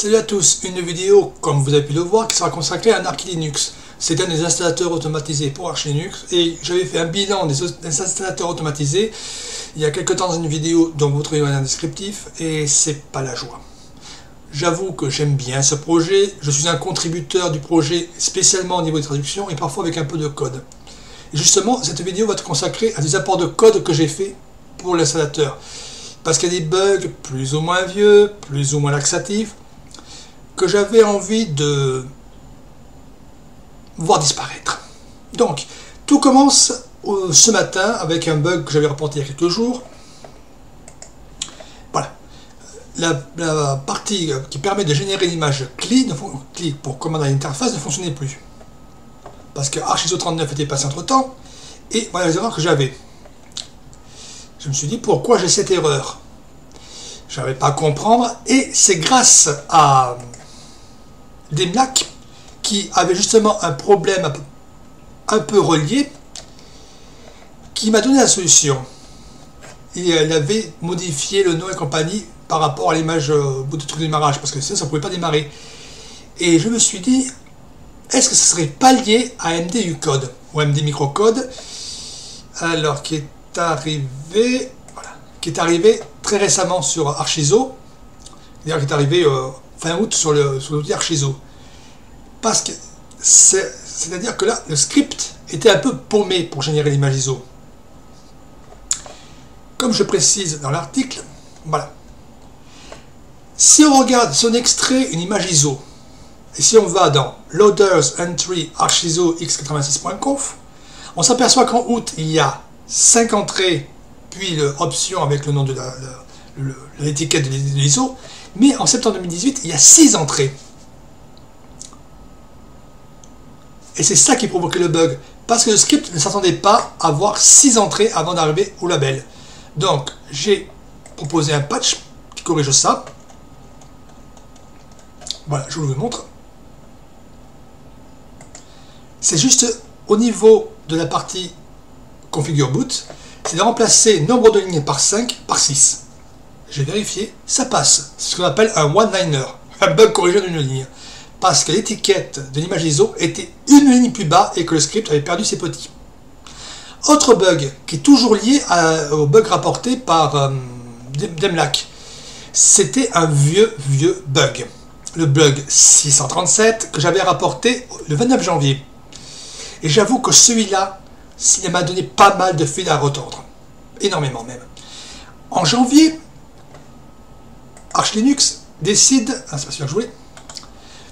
Salut à tous, une vidéo, comme vous avez pu le voir, qui sera consacrée à un Arch Linux. C'est un des installateurs automatisés pour Arch Linux et j'avais fait un bilan des, installateurs automatisés il y a quelques temps dans une vidéo dont vous trouvez un descriptif et c'est pas la joie. J'avoue que j'aime bien ce projet, je suis un contributeur du projet spécialement au niveau des traductions et parfois avec un peu de code. Et justement, cette vidéo va être consacrée à des apports de code que j'ai fait pour l'installateur. Parce qu'il y a des bugs plus ou moins vieux, plus ou moins laxatifs, que j'avais envie de voir disparaître. Donc, tout commence euh, ce matin avec un bug que j'avais rapporté il y a quelques jours. Voilà. La, partie qui permet de générer l'image CLI, pour commander l'interface ne fonctionnait plus. Parce que Archiso 39 était passé entre temps. Et voilà les erreurs que j'avais. Je me suis dit pourquoi j'ai cette erreur? Je n'avais pas à comprendre. Et c'est grâce à des Demlac qui avait justement un problème un peu relié qui m'a donné la solution. Et elle avait modifié le nom et compagnie par rapport à l'image euh, bout de truc démarrage parce que ça, ça ne pouvait pas démarrer. Et je me suis dit, est-ce que ce serait pas lié à MD Ucode ou MD Microcode alors qui est arrivé voilà, qui est arrivé très récemment sur Archizo, d'ailleurs qui est arrivé euh, fin août sur l'outil Archizo. Parce que c'est-à-dire que là, le script était un peu paumé pour générer l'image ISO. Comme je précise dans l'article, voilà. Si on regarde, si on extrait une image ISO, et si on va dans Loaders Entry Archiso x86.conf, on s'aperçoit qu'en août, il y a 5 entrées, puis l'option avec le nom de l'étiquette de l'ISO, mais en septembre 2018, il y a 6 entrées. Et c'est ça qui provoquait le bug, parce que le script ne s'attendait pas à avoir 6 entrées avant d'arriver au label. Donc, j'ai proposé un patch qui corrige ça. Voilà, je vous le montre. C'est juste au niveau de la partie configure boot, c'est de remplacer nombre de lignes par 5 par 6. J'ai vérifié, ça passe. C'est ce qu'on appelle un one-liner, un bug corrigé d'une ligne. Parce que l'étiquette de l'image ISO était une ligne plus bas et que le script avait perdu ses petits. Autre bug qui est toujours lié au bug rapporté par euh, Demlac, c'était un vieux, vieux bug. Le bug 637 que j'avais rapporté le 29 janvier. Et j'avoue que celui-là, il m'a donné pas mal de fil à retordre. Énormément même. En janvier, Arch Linux décide, ah, c'est pas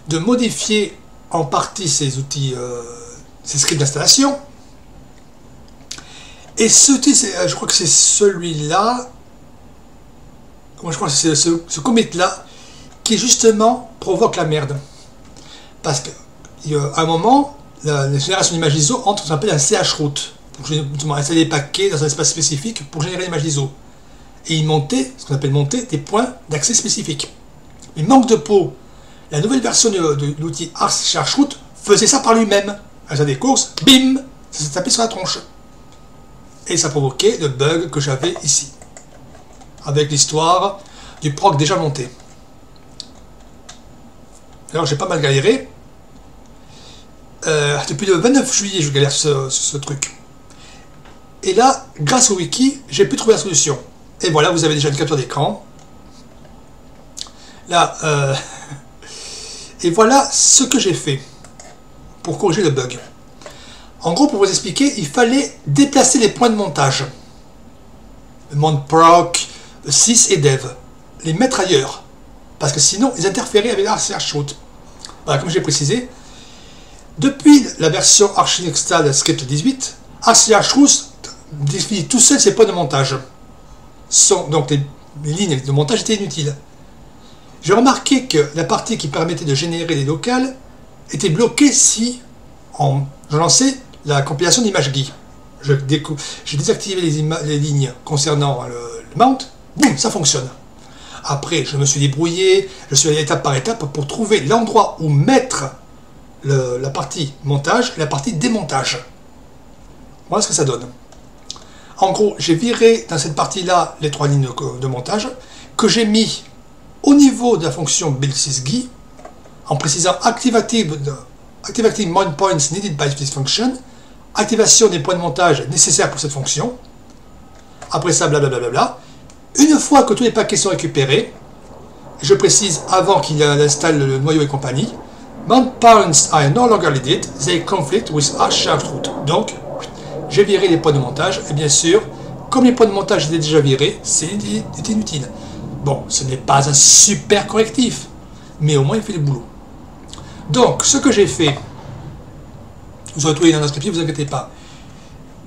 de modifier en partie ses outils, euh, ses scripts d'installation. Et ce euh, je crois que c'est celui-là, moi je crois que c'est ce, commit-là, qui justement provoque la merde. Parce qu'à un moment, la, génération d'image ISO entre ce qu'on appelle un chroot pour installer des paquets dans un espace spécifique pour générer l'image ISO. Et il montait, ce qu'on appelle monter, des points d'accès spécifiques. Mais manque de peau, la nouvelle version de, l'outil Root faisait ça par lui-même. À des courses, bim, ça s'est tapé sur la tronche. Et ça provoquait le bug que j'avais ici. Avec l'histoire du proc déjà monté. Alors j'ai pas mal galéré. Euh, depuis le 29 juillet, je galère ce, truc. Et là, grâce au wiki, j'ai pu trouver la solution. Et voilà, vous avez déjà une capture d'écran. Là, euh, et voilà ce que j'ai fait pour corriger le bug. En gros, pour vous expliquer, il fallait déplacer les points de montage. Le proc, 6 et dev. Les mettre ailleurs. Parce que sinon, ils interféraient avec Shoot. Voilà, comme j'ai précisé, depuis la version Archinextal Script 18, Arch définit tout seul ses points de montage. Donc les, lignes de montage étaient inutiles. J'ai remarqué que la partie qui permettait de générer les locales était bloquée si en, je lançais la compilation d'images GUI. J'ai désactivé les, lignes concernant le, mount, boum, ça fonctionne. Après, je me suis débrouillé, je suis allé étape par étape pour trouver l'endroit où mettre la partie montage et la partie démontage. Voilà ce que ça donne. En gros, j'ai viré dans cette partie-là les trois lignes de, montage que j'ai mis au niveau de la fonction build sysgi, en précisant activative, activating mount points needed by this function, activation des points de montage nécessaires pour cette fonction. Après ça, blablabla. Une fois que tous les paquets sont récupérés, je précise avant qu'il installe le noyau et compagnie, Mount points are no longer needed, they conflict with our shaft route. Donc, j'ai viré les points de montage, et bien sûr, comme les points de montage étaient déjà virés, c'est inutile. Bon, ce n'est pas un super correctif, mais au moins il fait le boulot. Donc, ce que j'ai fait, vous aurez trouvé dans notre ne vous inquiétez pas.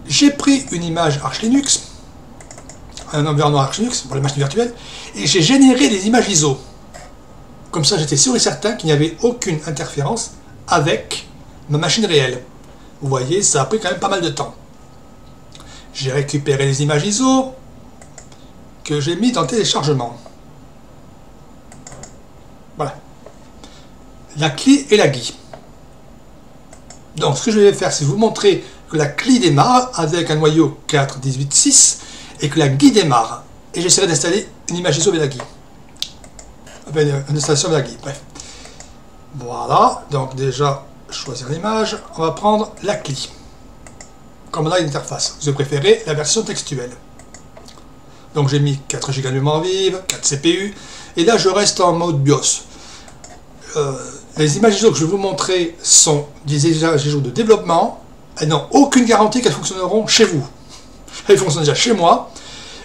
J'ai pris une image Arch Linux, un environnement Arch Linux pour les machines virtuelles, et j'ai généré des images ISO. Comme ça, j'étais sûr et certain qu'il n'y avait aucune interférence avec ma machine réelle. Vous voyez, ça a pris quand même pas mal de temps. J'ai récupéré les images ISO que j'ai mis dans téléchargement. Voilà. La clé et la GUI. Donc, ce que je vais faire, c'est vous montrer que la clé démarre avec un noyau 4.18.6 et que la GUI démarre. Et j'essaierai d'installer une image ISO avec la GUI. Enfin, une installation avec la GUI, bref. Voilà, donc déjà, choisir l'image. On va prendre la clé. Une interface. Vous préférez la version textuelle. Donc j'ai mis 4 Go de mémoire vive, 4 CPU, et là je reste en mode BIOS. Euh, les images ISO que je vais vous montrer sont des images ISO de développement, elles n'ont aucune garantie qu'elles fonctionneront chez vous. Elles fonctionnent déjà chez moi.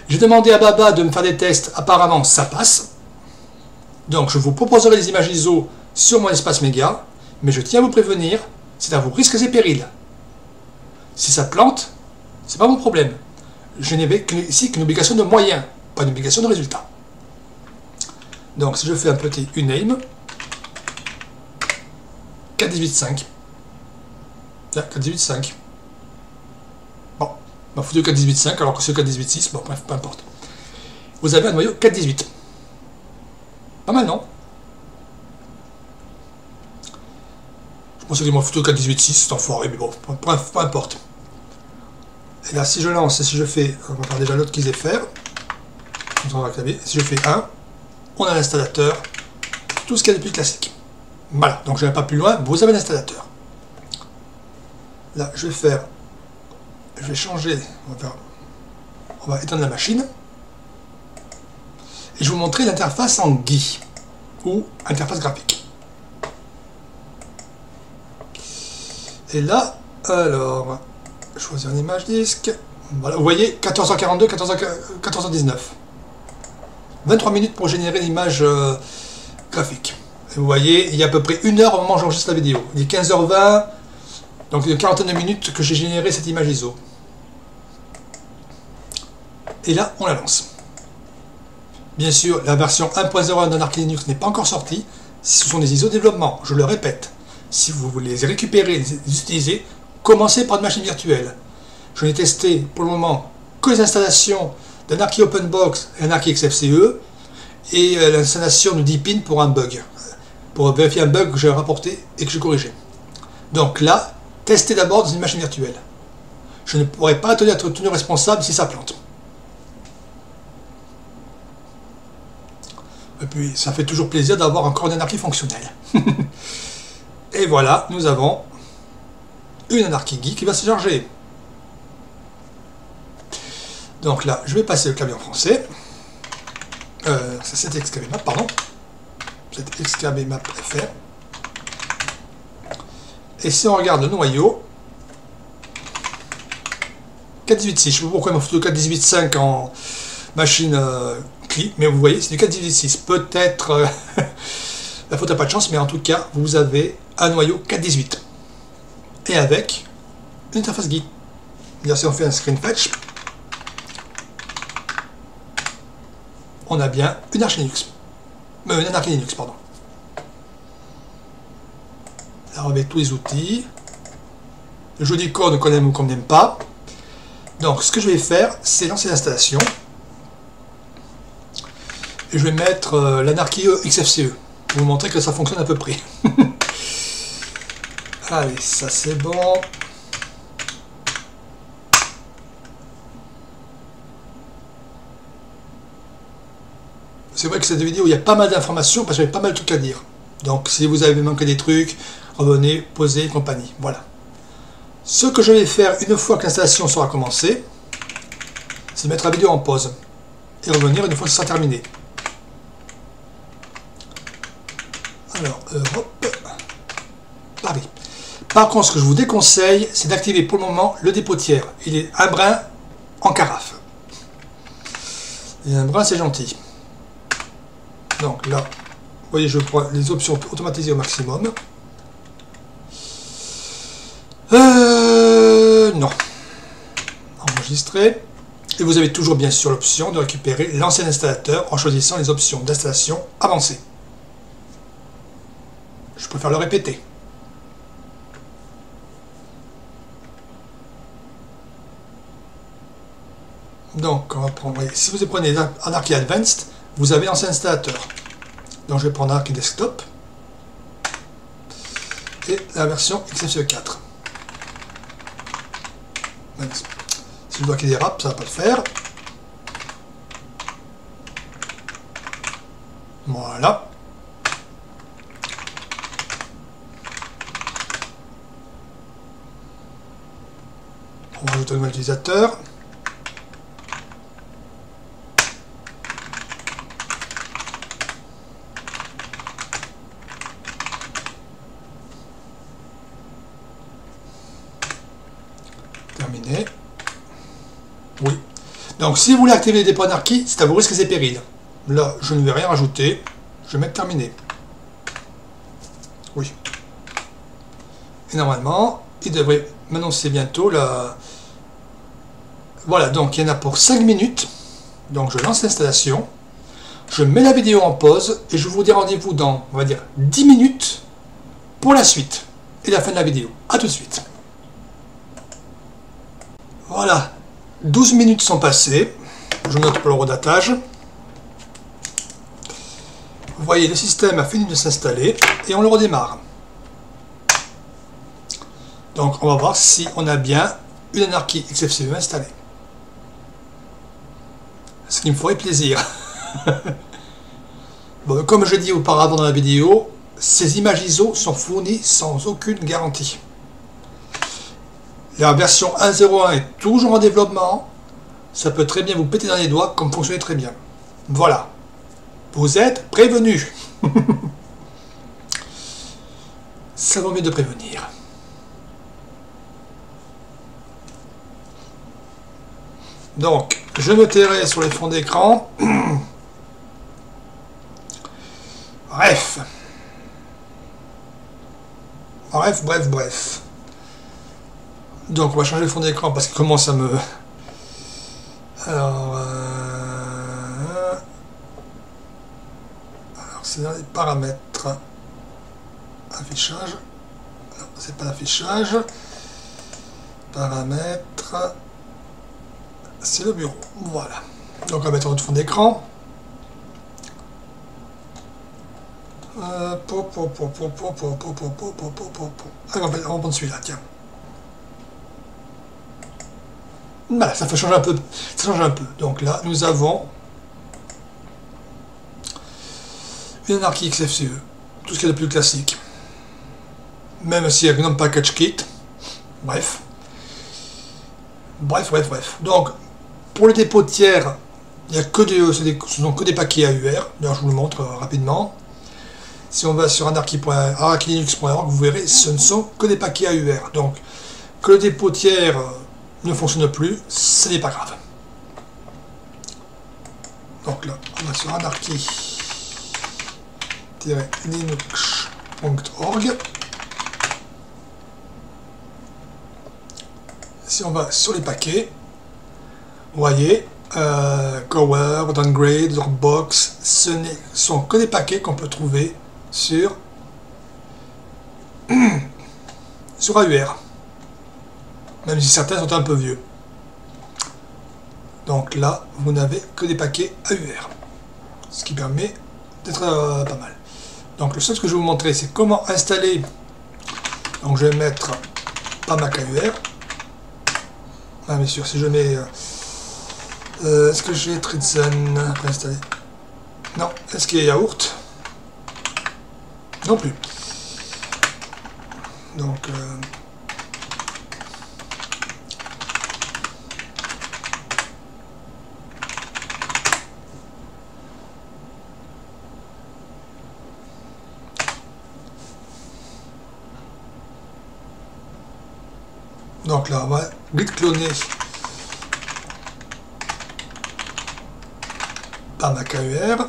J'ai demandé à Baba de me faire des tests, apparemment ça passe. Donc je vous proposerai les images ISO sur mon espace méga, mais je tiens à vous prévenir, c'est à vos risques et périls. Si ça plante, c'est pas mon problème je n'ai ici qu'une obligation de moyens, pas une obligation de résultat. Donc si je fais un petit uname, 4.18.5. 4.18.5. Bon, m'a foutu 4.18.5 alors que c'est 4.18.6, bon bref, peu importe. Vous avez un noyau 4.18. Pas mal, non? Qu'il m'a foutu 4.18.6, c'est enfoiré, mais bon, peu importe. Et là, si je lance et si je fais, on va faire déjà l'autre qu'ils aient faire. Si je fais 1, on a l'installateur, tout ce qu'il y a de plus classique. Voilà, donc je ne vais pas plus loin, vous avez l'installateur. Là, je vais faire, je vais changer, on va, faire, on va éteindre la machine. Et je vais vous montrer l'interface en GUI, ou interface graphique. Et là, alors, choisir une image disque. Voilà, vous voyez, 14h42, 14h19. 23 minutes pour générer l'image euh, graphique. Et vous voyez, il y a à peu près une heure au moment où j'enregistre la vidéo. Il est 15h20, donc une quarantaine de minutes que j'ai généré cette image ISO. Et là, on la lance. Bien sûr, la version 1.01 d'Anarchy Linux n'est pas encore sortie. Ce sont des ISO développement, je le répète. Si vous voulez les récupérer, les utiliser, commencer par une machine virtuelle. Je n'ai testé pour le moment que les installations d'Anarchy OpenBox et Anarchy XFCE et euh, l'installation de Deepin pour un bug, pour vérifier un bug que j'ai rapporté et que j'ai corrigé. Donc là, testez d'abord dans une machine virtuelle. Je ne pourrais pas être tenu responsable si ça plante. Et puis, ça fait toujours plaisir d'avoir encore une anarchie fonctionnelle. et voilà, nous avons une anarchie geek qui va se charger. Donc là, je vais passer le clavier en français. Euh, c'est XKB Map, pardon. C'est XKB Map. Et si on regarde le noyau, 4.18.6, je ne sais pas pourquoi il m'a foutu 4.18.5 en machine euh, mais vous voyez, c'est du 4.18.6. Peut-être euh, la faute n'a pas de chance, mais en tout cas, vous avez un noyau 4.18 et avec une interface. Là, si on fait un screen fetch, on a bien une Arch Linux. Euh, une Anarchy Linux, pardon. Alors avec tous les outils. Le jeu d'icône qu'on aime ou qu'on n'aime pas. Donc ce que je vais faire, c'est lancer l'installation. Et je vais mettre euh, l'Anarchy XFCE pour vous montrer que ça fonctionne à peu près. Allez, ça c'est bon. c'est vrai que cette vidéo, il y a pas mal d'informations parce que j'avais pas mal de trucs à dire. Donc si vous avez manqué des trucs, revenez, posez, compagnie. Voilà. Ce que je vais faire une fois que l'installation sera commencée, c'est mettre la vidéo en pause et revenir une fois que ce sera terminé. Alors, Paris. Par contre, ce que je vous déconseille, c'est d'activer pour le moment le dépôt tiers. Il est un brin en carafe. Et un brin, c'est gentil. Donc là, vous voyez, je prends les options automatisées au maximum. Euh, non. Enregistrer. Et vous avez toujours bien sûr l'option de récupérer l'ancien installateur en choisissant les options d'installation avancées. Je préfère le répéter. Donc, on va prendre, si vous prenez Anarchy Advanced, vous avez l'ancien installateur. Donc, je vais prendre Anarchy Desktop et la version XFCE 4. Si je vois qu'il dérape, ça ne va pas le faire. Voilà. On va ajouter un nouvel utilisateur. Oui. Donc si vous voulez activer les dépôts anarchie, c'est à vos risques et périls. Là, je ne vais rien rajouter. Je vais mettre terminé. Oui. Et normalement, il devrait m'annoncer bientôt la... Voilà, donc il y en a pour 5 minutes. Donc je lance l'installation. Je mets la vidéo en pause et je vous dis rendez-vous dans, on va dire, 10 minutes pour la suite et la fin de la vidéo. A tout de suite. Voilà, 12 minutes sont passées. Je note pour le redatage. Vous voyez, le système a fini de s'installer et on le redémarre. Donc on va voir si on a bien une anarchie XFCE installée. Ce qui me ferait plaisir. comme je dis auparavant dans la vidéo, ces images ISO sont fournies sans aucune garantie. La version 1.01 est toujours en développement. Ça peut très bien vous péter dans les doigts comme fonctionner très bien. Voilà. Vous êtes prévenus. Ça vaut mieux de prévenir. Donc, je me tairai sur les fonds d'écran. Bref. Bref, bref, bref. Donc on va changer le fond d'écran parce qu'il commence à me... Alors... Euh... Alors c'est dans les paramètres. Affichage. Non, c'est pas l'affichage. Paramètres. C'est le bureau. Voilà. Donc on va mettre notre fond d'écran. Euh, on va prendre celui-là, tiens. Voilà, ça fait changer un peu. Ça change un peu. Donc là, nous avons une anarchie XFCE. Tout ce qui est le plus classique. Même s'il y a un package kit. Bref. Bref, bref, bref. Donc, pour le dépôt de tiers, il n'y a que des, sont que des paquets AUR. D'ailleurs, je vous le montre euh, rapidement. Si on va sur anarchy.linux.org, vous verrez, ce ne sont que des paquets AUR. Donc, que le dépôt tiers ne fonctionne plus, ce n'est pas grave. Donc là, on va sur anarchy-linux.org. Si on va sur les paquets, vous voyez, euh, Cover, Downgrade, Dropbox, ce ne sont que des paquets qu'on peut trouver sur, sur AUR même si certains sont un peu vieux. Donc là, vous n'avez que des paquets AUR, ce qui permet d'être euh, pas mal. Donc le seul que je vais vous montrer, c'est comment installer. Donc je vais mettre pas Mac AUR. Ah bien sûr, si je mets... Euh, euh, est-ce que j'ai Tritzen Non. Est-ce qu'il y a yaourt? Non plus. Donc... Donc là, on va vite cloner par ma KUR.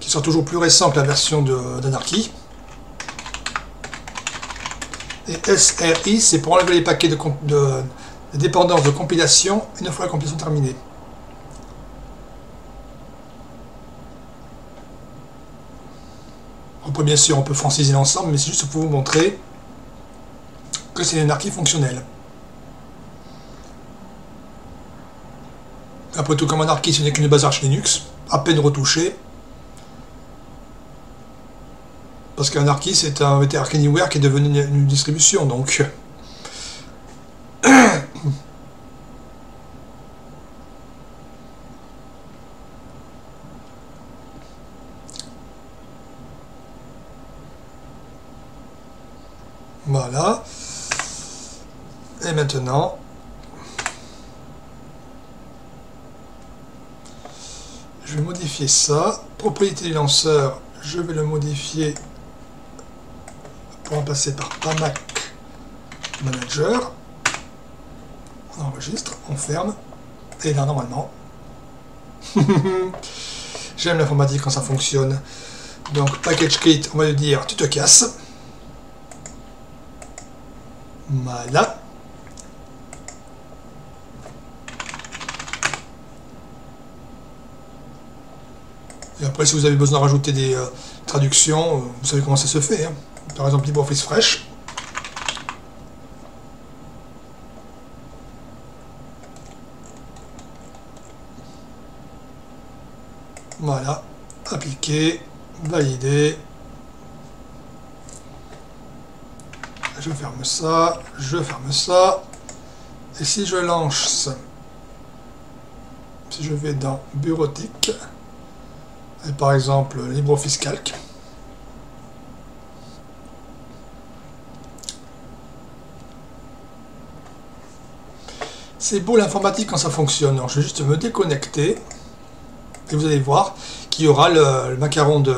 Qui sont toujours plus récents que la version d'Anarchy. Et SRI, c'est pour enlever les paquets de, de, de dépendance de compilation une fois la compilation terminée. Bien sûr, on peut franciser l'ensemble, mais c'est juste pour vous montrer que c'est une anarchie fonctionnelle. Après tout, comme anarchie, ce n'est qu'une base Arch Linux, à peine retouchée. Parce qu'Anarchy, c'est un VTR Anywhere qui est devenu une distribution, donc... Voilà. Et maintenant, je vais ça. Propriété du lanceur, je vais le modifier pour en passer par PAMAC Manager. On enregistre, on ferme, et là normalement, j'aime l'informatique quand ça fonctionne. Donc package kit, on va lui dire tu te casses. Voilà. Et après, si vous avez besoin de rajouter des euh, traductions, euh, vous savez comment ça se fait. Hein. Par exemple, LibreOffice Fresh. Voilà. Appliquer. Valider. je ferme ça, je ferme ça. Et si je lance, si je vais dans bureautique, par exemple LibreOffice Calc, c'est beau l'informatique quand ça fonctionne. Je vais juste me déconnecter et vous allez voir qu'il y aura le, macaron de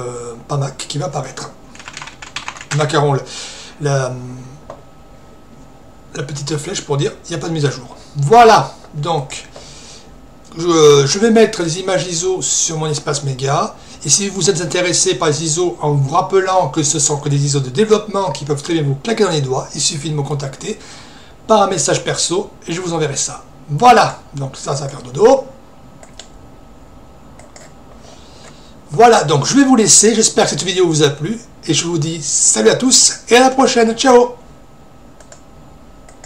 PAMAC qui va apparaître. Le macaron, la, la petite flèche pour dire il n'y a pas de mise à jour. Voilà, donc je, vais mettre les images ISO sur mon espace méga. Et si vous êtes intéressé par les ISO en vous rappelant que ce sont que des ISO de développement qui peuvent très bien vous claquer dans les doigts, il suffit de me contacter par un message perso et je vous enverrai ça. Voilà, donc ça, ça va faire dodo. Voilà, donc je vais vous laisser. J'espère que cette vidéo vous a plu. Et je vous dis salut à tous et à la prochaine. Ciao